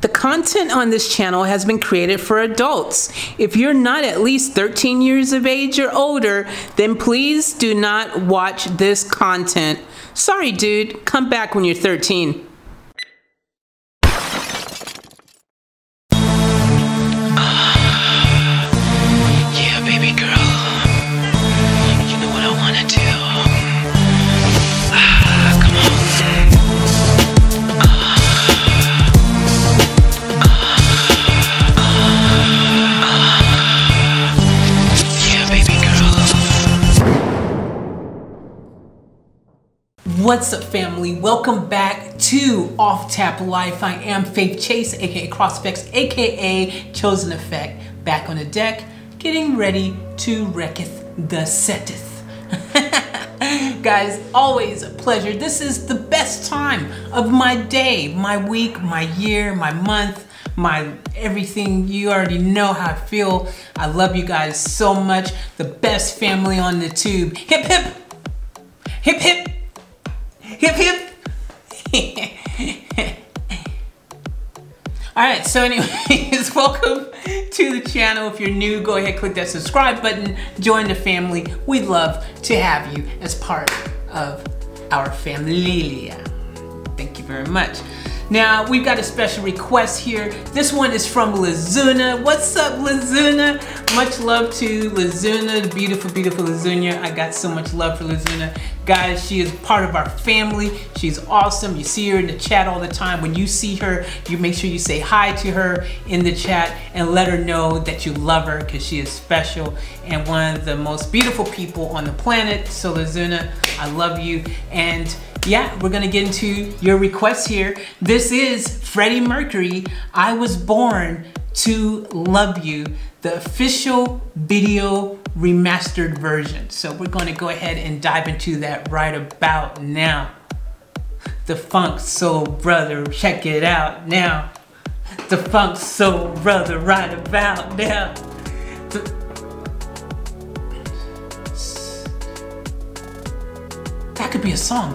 The content on this channel has been created for adults. If you're not at least 13 years of age or older, then please do not watch this content. Sorry, dude. Come back when you're 13. What's up, family? Welcome back to Off Tap Life. I am Faith Chase, aka Crossifex, aka Chosen Effect, back on the deck, getting ready to wrecketh the setteth. Guys, always a pleasure. This is the best time of my day, my week, my year, my month, my everything. You already know how I feel. I love you guys so much. The best family on the tube. Hip hip! Hip hip! Hip hip! Alright, so anyways, welcome to the channel. If you're new, go ahead, click that subscribe button, join the family. We'd love to have you as part of our familia. Thank you very much. Now, we've got a special request here. This one is from Lazuna. What's up, Lazuna? Much love to Lazuna, the beautiful, beautiful Lazuna. I got so much love for Lazuna. Guys, she is part of our family. She's awesome. You see her in the chat all the time. When you see her, you make sure you say hi to her in the chat and let her know that you love her because she is special and one of the most beautiful people on the planet. So Lazuna, I love you. And yeah, we're gonna get into your requests here. This is Freddie Mercury, I Was Born to Love You, the official video remastered version. So we're gonna go ahead and dive into that right about now. The Funk Soul Brother, check it out now. The Funk Soul Brother right about now. The- That could be a song.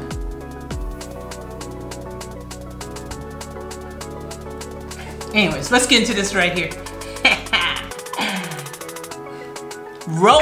Anyways, let's get into this right here. Roll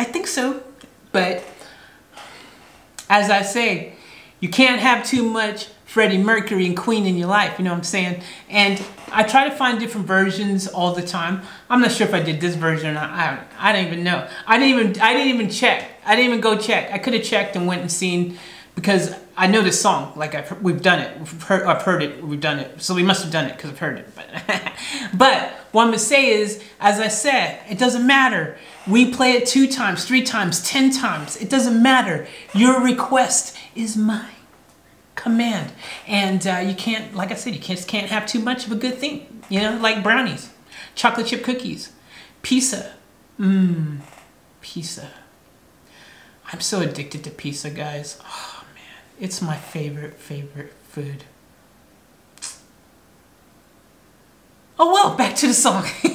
I think so. But as I say, you can't have too much Freddie Mercury and Queen in your life, you know what I'm saying? And I try to find different versions all the time. I'm not sure if I did this version or not. I, I don't even know. I didn't even I didn't even check. I didn't even go check. I could have checked and went and seen because I know this song. Like I've, we've done it. We've heard, I've heard it. We've done it. So we must have done it because I've heard it. But, but what I'm gonna say is, as I said, it doesn't matter. We play it two times, three times, ten times. It doesn't matter. Your request is my command. And uh, you can't, like I said, you just can't have too much of a good thing. You know, like brownies, chocolate chip cookies, pizza. Mmm, pizza. I'm so addicted to pizza, guys. Oh man, it's my favorite, favorite food. Oh well, back to the song.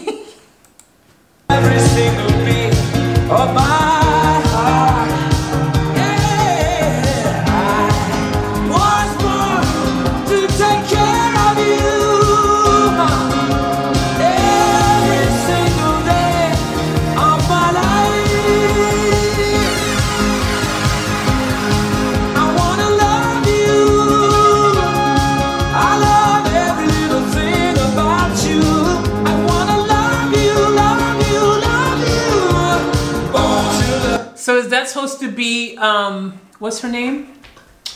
um what's her name?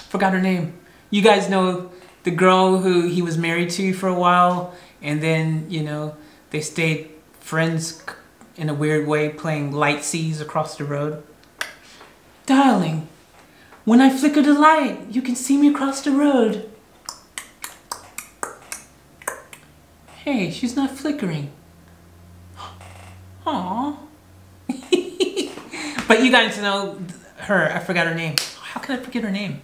Forgot her name. You guys know the girl who he was married to for a while and then, you know, they stayed friends in a weird way playing light seas across the road. Darling, when I flicker the light, you can see me across the road. Hey, she's not flickering. Aww. but you guys know her. I forgot her name. How could I forget her name?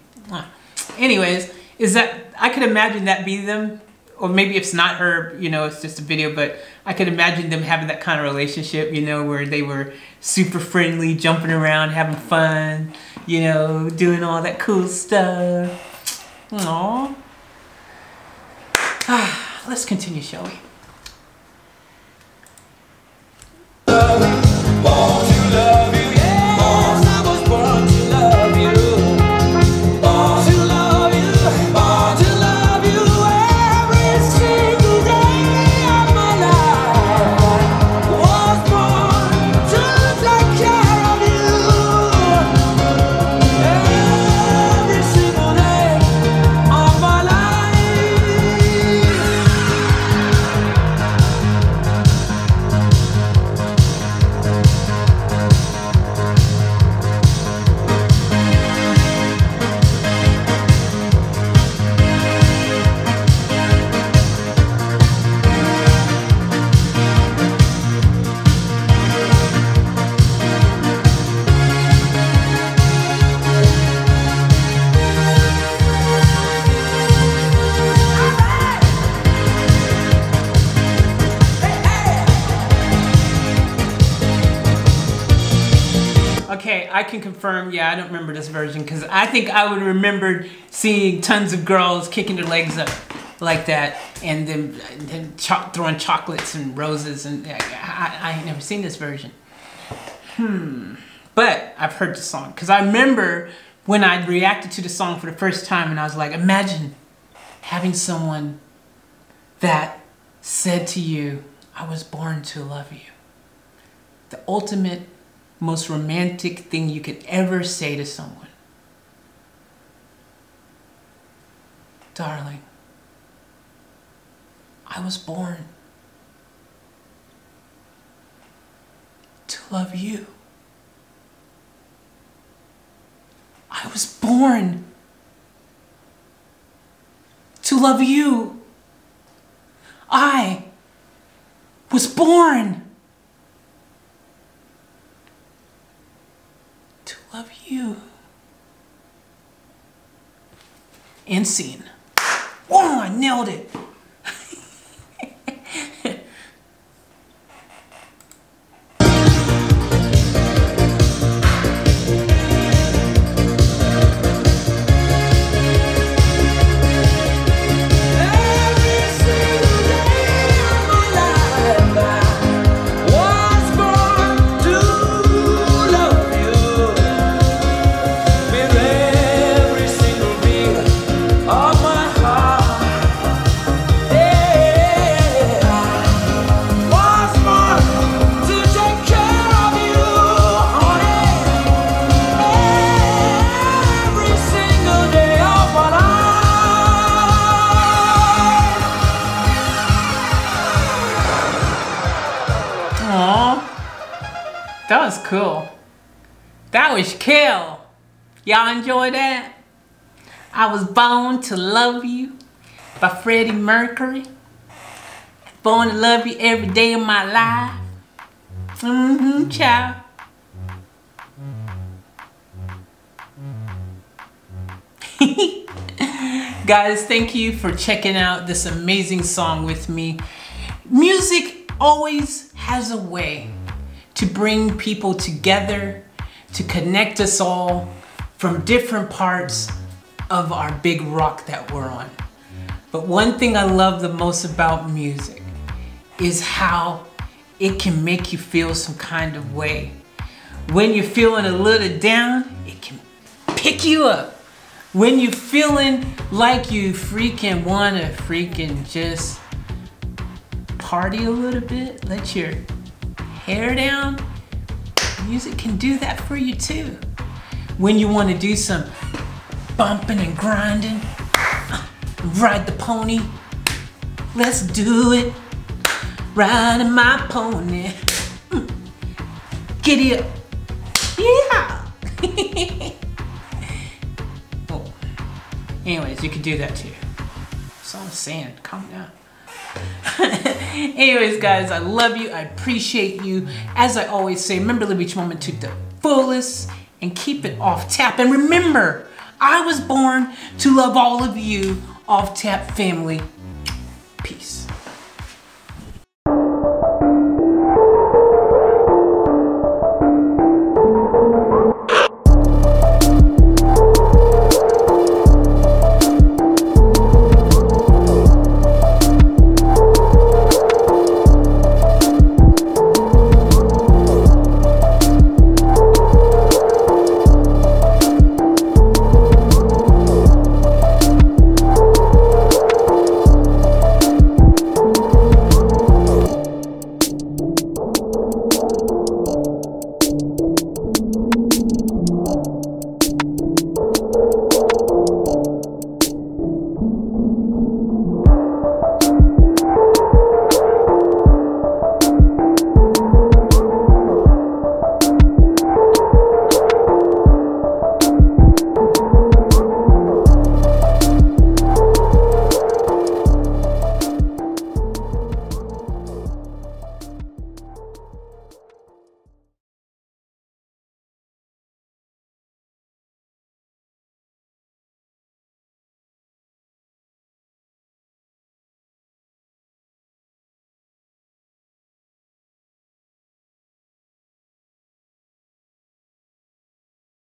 Anyways, is that I could imagine that be them, or maybe it's not her. You know, it's just a video, but I could imagine them having that kind of relationship. You know, where they were super friendly, jumping around, having fun. You know, doing all that cool stuff. Aww. Let's continue, shall we? Okay, I can confirm. Yeah, I don't remember this version because I think I would remember seeing tons of girls kicking their legs up like that, and then, cho- throwing chocolates and roses, and I, I, I ain't never seen this version. Hmm. But I've heard the song because I remember when I reacted to the song for the first time, and I was like, imagine having someone that said to you, "I was born to love you." The ultimate most romantic thing you could ever say to someone. Darling, I was born to love you. I was born to love you. I was born to love you. And scene. Oh, I nailed it. That was cool. That was kill. Y'all enjoy that? I was born to love you by Freddie Mercury. Born to love you every day of my life. Mm-hmm, child. Guys, thank you for checking out this amazing song with me. Music always has a way to bring people together, to connect us all from different parts of our big rock that we're on. But one thing I love the most about music is how it can make you feel some kind of way. When you're feeling a little down, it can pick you up. When you're feeling like you freaking wanna freaking just party a little bit, let your hair down, music can do that for you too. When you want to do some bumping and grinding, ride the pony, let's do it. Riding my pony. Giddy up. Yeah. oh. Anyways, you can do that too. All I'm saying. Calm down. Anyways, guys, I love you. I appreciate you. As I always say, remember to live each moment to the fullest and keep it off tap. And remember, I was born to love all of you, off tap family. Peace.